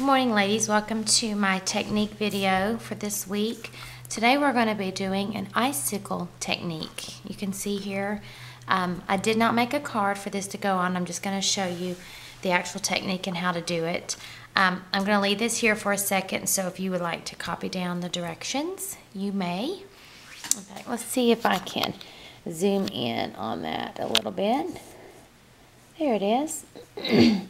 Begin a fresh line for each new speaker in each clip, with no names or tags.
Good morning ladies, welcome to my technique video for this week. Today we're going to be doing an icicle technique. You can see here, um, I did not make a card for this to go on, I'm just going to show you the actual technique and how to do it. Um, I'm going to leave this here for a second, so if you would like to copy down the directions, you may. Okay, let's see if I can zoom in on that a little bit. There it is.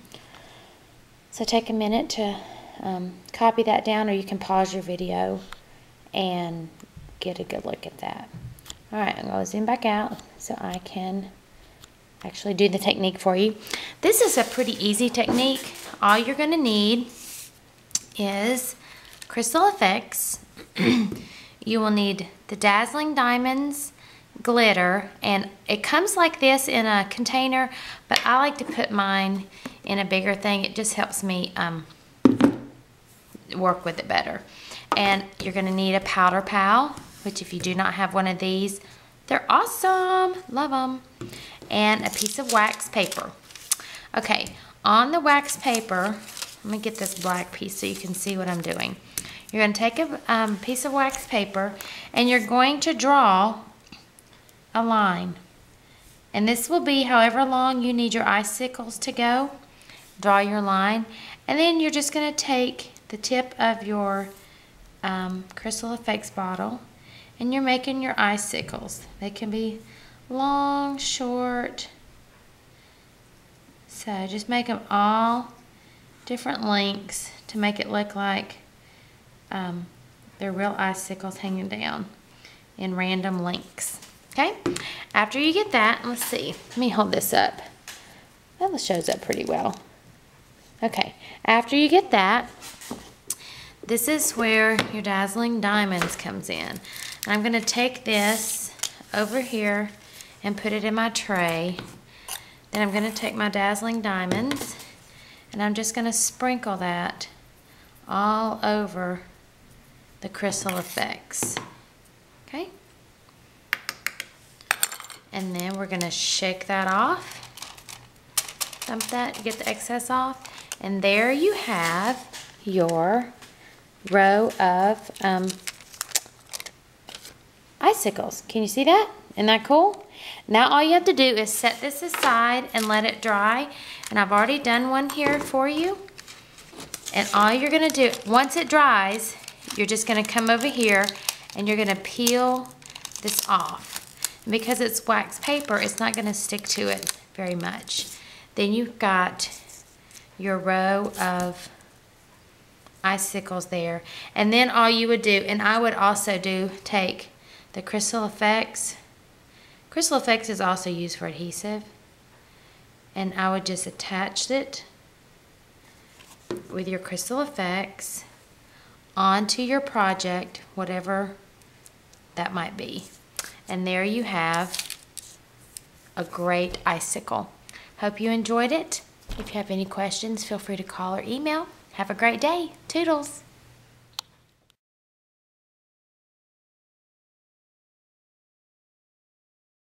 So take a minute to um, copy that down or you can pause your video and get a good look at that. Alright, I'm going to zoom back out so I can actually do the technique for you. This is a pretty easy technique. All you're going to need is Crystal Effects. you will need the Dazzling Diamonds glitter and it comes like this in a container but I like to put mine in a bigger thing it just helps me um, work with it better. And you're gonna need a powder pal which if you do not have one of these they're awesome. Love them and a piece of wax paper. Okay on the wax paper let me get this black piece so you can see what I'm doing. You're going to take a um, piece of wax paper and you're going to draw a line. And this will be however long you need your icicles to go. Draw your line. And then you're just going to take the tip of your um, Crystal Effects bottle and you're making your icicles. They can be long, short. So just make them all different lengths to make it look like um, they're real icicles hanging down in random lengths. Okay, after you get that, let's see, let me hold this up. That shows up pretty well. Okay, after you get that, this is where your Dazzling Diamonds comes in. I'm going to take this over here and put it in my tray. Then I'm going to take my Dazzling Diamonds and I'm just going to sprinkle that all over the Crystal Effects. Okay? And then we're gonna shake that off. Dump that, get the excess off. And there you have your row of um, icicles. Can you see that? Isn't that cool? Now all you have to do is set this aside and let it dry. And I've already done one here for you. And all you're gonna do, once it dries, you're just gonna come over here and you're gonna peel this off. And because it's wax paper, it's not gonna stick to it very much. Then you've got your row of icicles there. And then all you would do, and I would also do, take the Crystal Effects. Crystal Effects is also used for adhesive. And I would just attach it with your Crystal Effects onto your project, whatever that might be. And there you have a great icicle. Hope you enjoyed it. If you have any questions, feel free to call or email. Have a great day. Toodles.